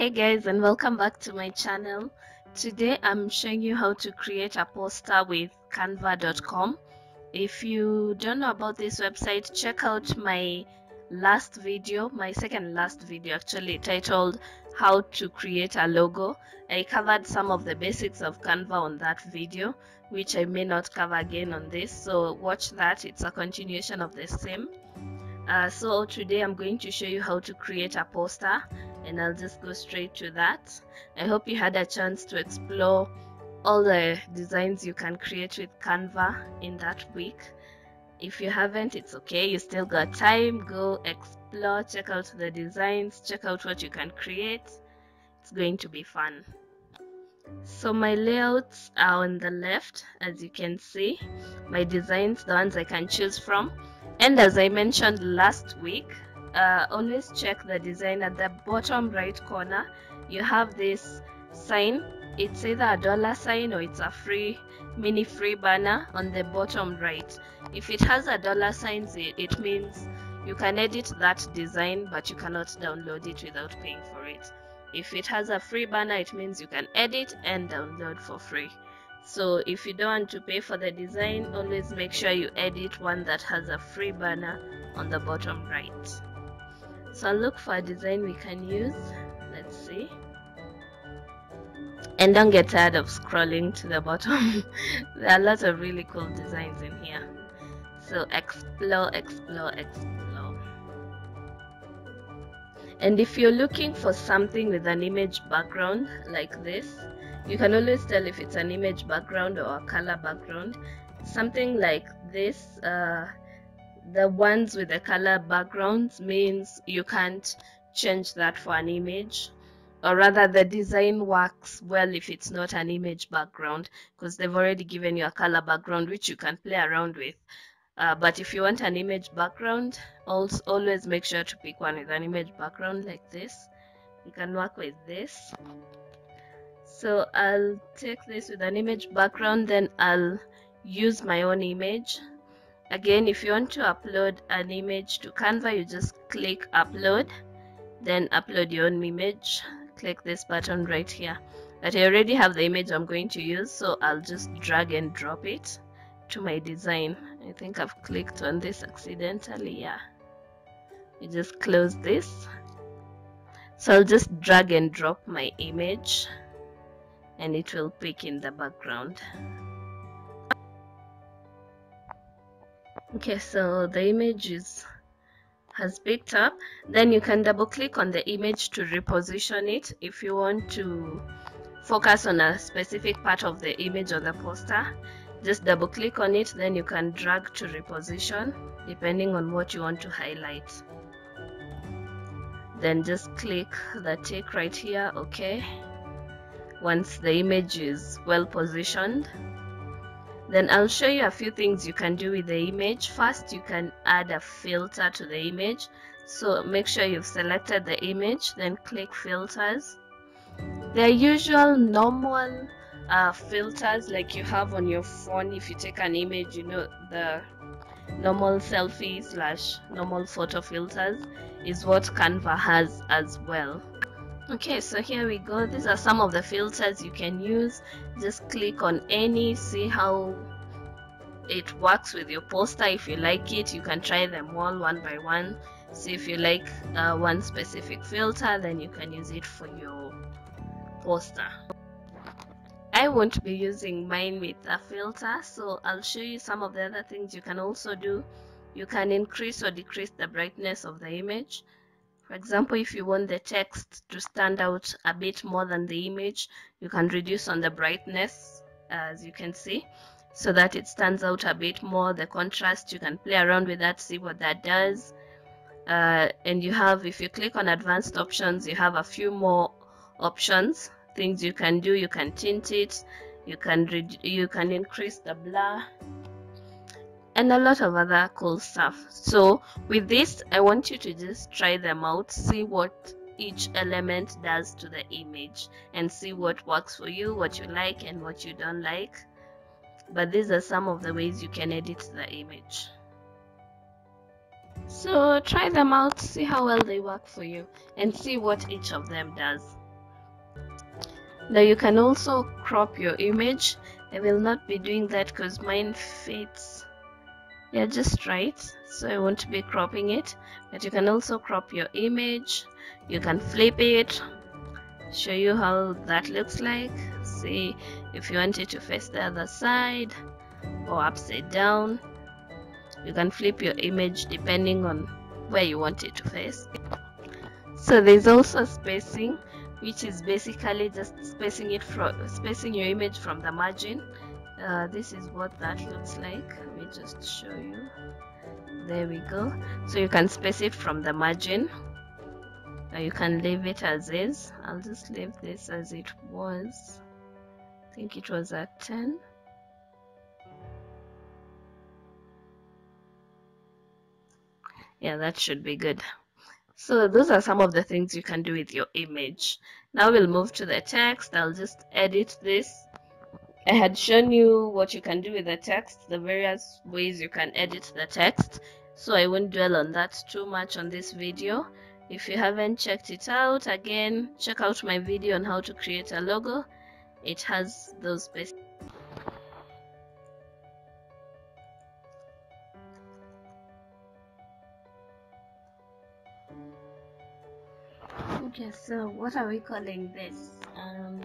Hey guys and welcome back to my channel. Today I'm showing you how to create a poster with canva.com. If you don't know about this website, check out my last video, my second last video actually titled how to create a logo. I covered some of the basics of Canva on that video which I may not cover again on this so watch that it's a continuation of the same. Uh, so today I'm going to show you how to create a poster and I'll just go straight to that. I hope you had a chance to explore all the designs you can create with Canva in that week. If you haven't, it's okay, you still got time. Go explore, check out the designs, check out what you can create. It's going to be fun. So my layouts are on the left, as you can see. My designs, the ones I can choose from. And as I mentioned last week, uh, always check the design at the bottom right corner. You have this sign. It's either a dollar sign or it's a free mini free banner on the bottom right. If it has a dollar sign it means you can edit that design but you cannot download it without paying for it. If it has a free banner it means you can edit and download for free. So if you don't want to pay for the design always make sure you edit one that has a free banner on the bottom right so I'll look for a design we can use. Let's see. And don't get tired of scrolling to the bottom. There are lots of really cool designs in here. So explore explore explore. And if you're looking for something with an image background like this you can always tell if it's an image background or a color background. Something like this uh, the ones with the color backgrounds means you can't change that for an image. Or rather the design works well if it's not an image background because they've already given you a color background which you can play around with. Uh, but if you want an image background also always make sure to pick one with an image background like this. You can work with this. So I'll take this with an image background then I'll use my own image again if you want to upload an image to canva you just click upload then upload your own image. Click this button right here. But i already have the image i'm going to use so i'll just drag and drop it to my design. I think i've clicked on this accidentally yeah. You just close this. So i'll just drag and drop my image and it will pick in the background okay so the image is has picked up. Then you can double click on the image to reposition it if you want to focus on a specific part of the image or the poster. Just double click on it then you can drag to reposition depending on what you want to highlight. Then just click the tick right here okay? Once the image is well positioned then I'll show you a few things you can do with the image. First you can add a filter to the image. So make sure you've selected the image then click filters. There are usual normal uh, filters like you have on your phone. If you take an image you know the normal selfie slash normal photo filters is what Canva has as well okay so here we go. These are some of the filters you can use. Just click on any see how it works with your poster. If you like it you can try them all one by one. See if you like uh, one specific filter then you can use it for your poster. I won't be using mine with a filter so I'll show you some of the other things you can also do. You can increase or decrease the brightness of the image for example, if you want the text to stand out a bit more than the image, you can reduce on the brightness, as you can see, so that it stands out a bit more. The contrast, you can play around with that, see what that does. Uh, and you have, if you click on advanced options, you have a few more options, things you can do. You can tint it, you can you can increase the blur and a lot of other cool stuff. So with this i want you to just try them out see what each element does to the image and see what works for you what you like and what you don't like. But these are some of the ways you can edit the image. So try them out see how well they work for you and see what each of them does. Now you can also crop your image. I will not be doing that because mine fits yeah just right so I won't be cropping it. But you can also crop your image. You can flip it. Show you how that looks like. See if you want it to face the other side or upside down. You can flip your image depending on where you want it to face. So there's also spacing which is basically just spacing it from spacing your image from the margin uh, this is what that looks like. Let me just show you. There we go. So you can space it from the margin. Or you can leave it as is. I'll just leave this as it was. I think it was at 10 yeah that should be good. So those are some of the things you can do with your image. Now we'll move to the text. I'll just edit this I had shown you what you can do with the text the various ways you can edit the text. So I won't dwell on that too much on this video. If you haven't checked it out again check out my video on how to create a logo. It has those basic okay so what are we calling this? Um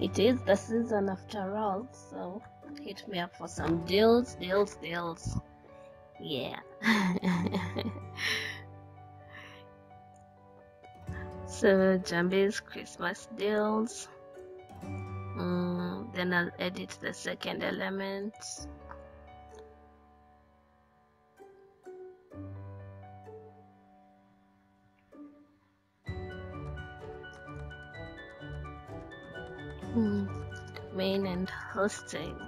it is the season after all so hit me up for some deals deals deals. Yeah. So Njambiz Christmas deals. Mm, then I'll edit the second element Hmm. main and hosting.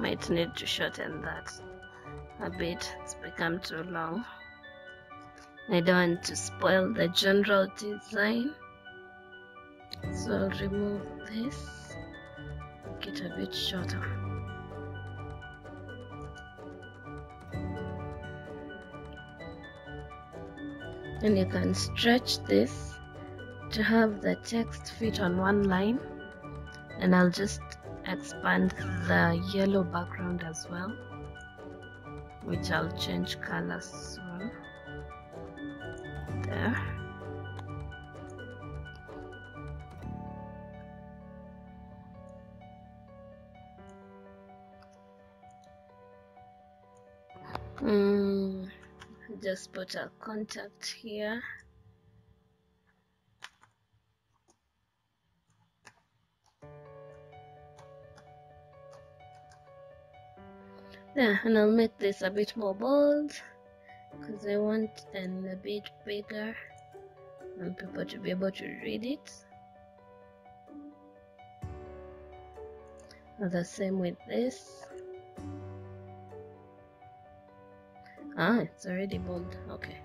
Might need to shorten that a bit. It's become too long. I don't want to spoil the general design. So I'll remove this a bit shorter and you can stretch this to have the text fit on one line. And I'll just expand the yellow background as well which I'll change colors mm, just put a contact here. Yeah and I'll make this a bit more bold because I want them a bit bigger. And people to be able to read it. And the same with this ah it's already bold okay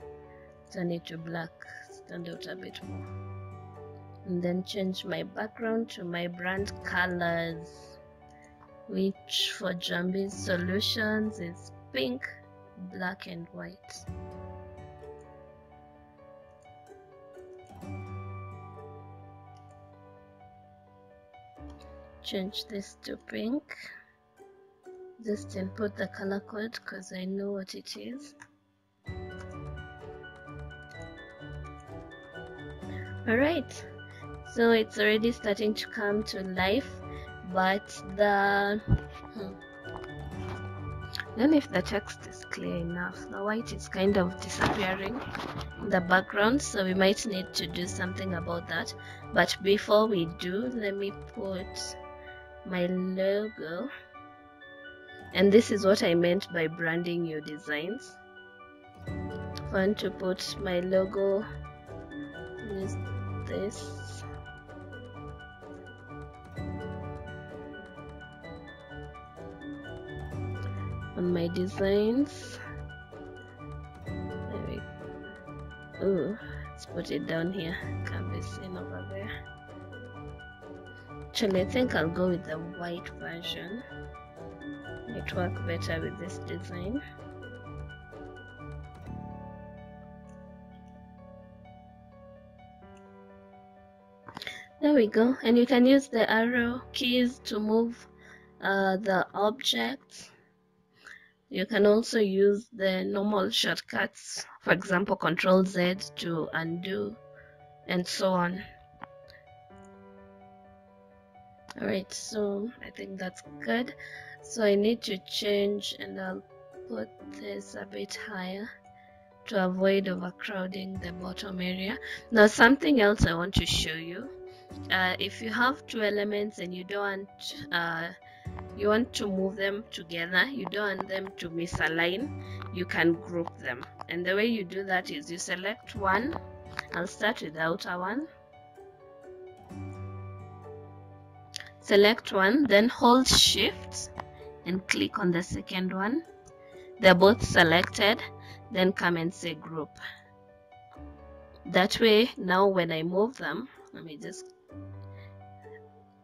turn it to black stand out a bit more and then change my background to my brand colors which for Njambiz solutions is pink, black and white. Change this to pink. Just input the color code because I know what it is. Alright, so it's already starting to come to life but the hmm, then if the text is clear enough. The white is kind of disappearing in the background so we might need to do something about that. But before we do let me put my logo and this is what I meant by branding your designs I want to put my logo use this on my designs Ooh, let's put it down here. can't be seen over there. Actually, I think I'll go with the white version. It work better with this design. There we go. And you can use the arrow keys to move uh, the objects you can also use the normal shortcuts, for example, Control Z to undo and so on. Alright, so I think that's good. So I need to change and I'll put this a bit higher to avoid overcrowding the bottom area. Now something else I want to show you. Uh, if you have two elements and you don't want uh, you want to move them together you don't want them to misalign you can group them and the way you do that is you select one I'll start with the outer one select one then hold shift and click on the second one. They're both selected. Then come and say group. That way now when I move them let me just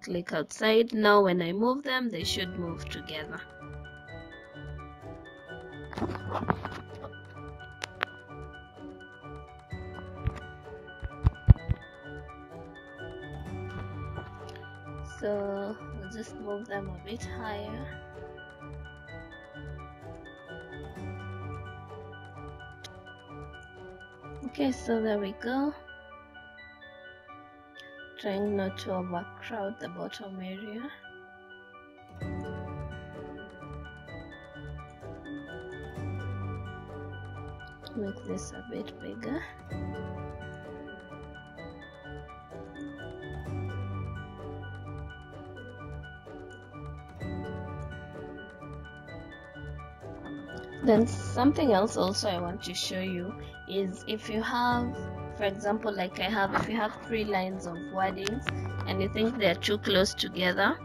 click outside. Now when I move them they should move together. So we'll just move them a bit higher okay so there we go trying not to overcrowd the bottom area. Make this a bit bigger. Then something else also I want to show you is if you have for example like I have if you have three lines of wordings and you think they're too close together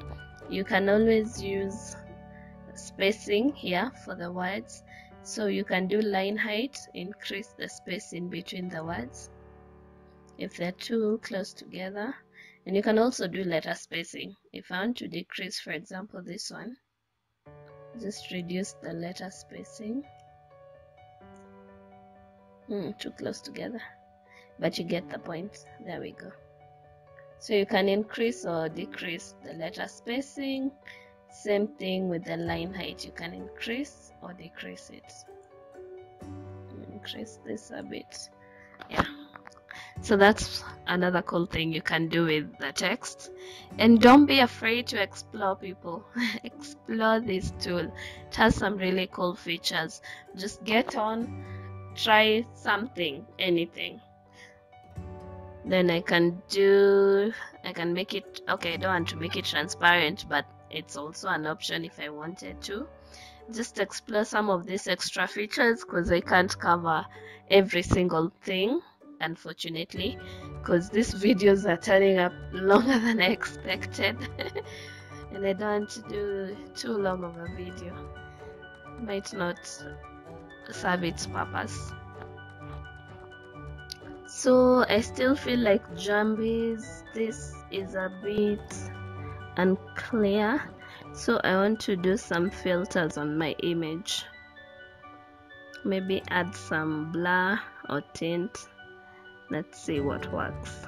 you can always use spacing here for the words. So you can do line height increase the space in between the words if they're too close together. And you can also do letter spacing. If I want to decrease for example this one just reduce the letter spacing. Hmm, too close together. But you get the point. There we go. So you can increase or decrease the letter spacing. Same thing with the line height. You can increase or decrease it. Increase this a bit so that's another cool thing you can do with the text. And don't be afraid to explore people. Explore this tool. It has some really cool features. Just get on try something anything. Then I can do I can make it okay I don't want to make it transparent but it's also an option if I wanted to. Just explore some of these extra features because I can't cover every single thing unfortunately because these videos are turning up longer than I expected. And I don't want to do too long of a video. Might not serve its purpose. So I still feel like Njambiz this is a bit unclear. So I want to do some filters on my image. Maybe add some blur or tint let's see what works.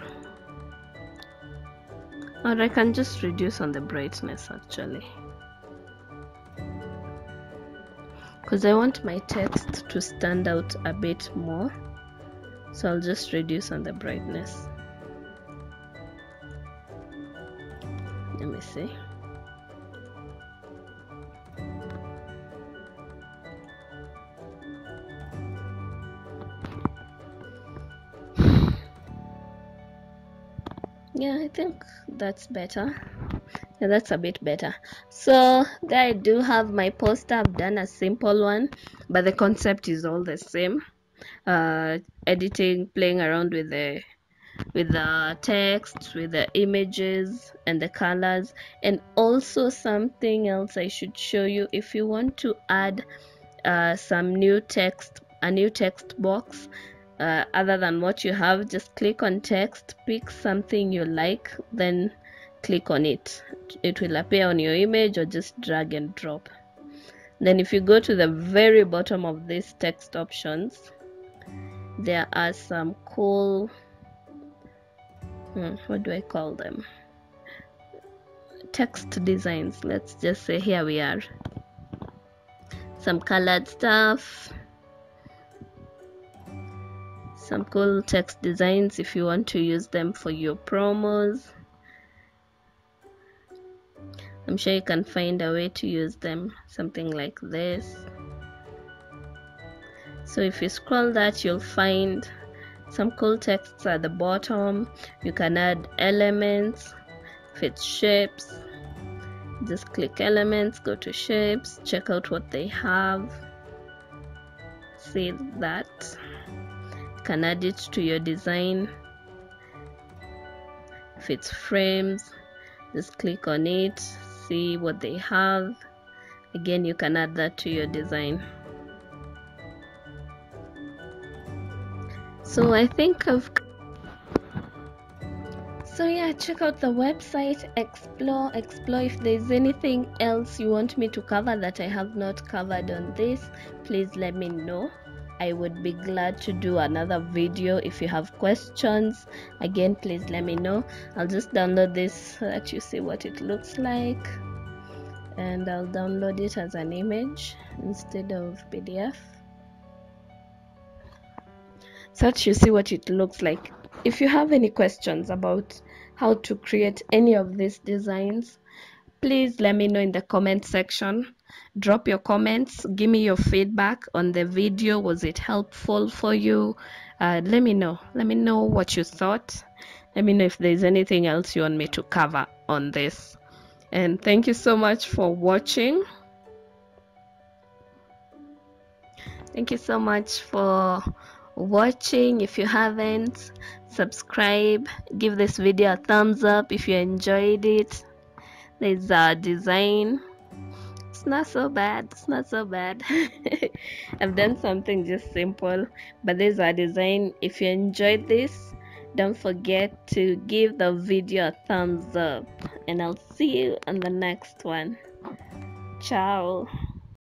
Or I can just reduce on the brightness actually. Because I want my text to stand out a bit more. So I'll just reduce on the brightness. Let me see yeah I think that's better. Yeah that's a bit better. So there I do have my poster. I've done a simple one but the concept is all the same. Uh, editing, playing around with the with the text with the images and the colors. And also something else i should show you. If you want to add uh, some new text a new text box uh, other than what you have just click on text pick something you like then click on it. It will appear on your image or just drag and drop. Then if you go to the very bottom of these text options there are some cool hmm, what do I call them? Text designs. Let's just say here we are. Some colored stuff some cool text designs if you want to use them for your promos. I'm sure you can find a way to use them something like this. So if you scroll that you'll find some cool texts at the bottom. You can add elements fit shapes. Just click elements go to shapes check out what they have. See that can add it to your design. If it's frames just click on it see what they have. Again you can add that to your design. So I think I've so yeah check out the website explore explore. If there's anything else you want me to cover that I have not covered on this please let me know I would be glad to do another video if you have questions. Again please let me know. I'll just download this uh, so that you see what it looks like. And I'll download it as an image instead of PDF so that you see what it looks like. If you have any questions about how to create any of these designs please let me know in the comment section drop your comments. Give me your feedback on the video. Was it helpful for you? Uh, let me know. Let me know what you thought. Let me know if there's anything else you want me to cover on this. And thank you so much for watching. Thank you so much for watching. If you haven't subscribe. Give this video a thumbs up if you enjoyed it. There's a design it's not so bad. It's not so bad. I've done something just simple but there's a design. If you enjoyed this don't forget to give the video a thumbs up and i'll see you on the next one. Ciao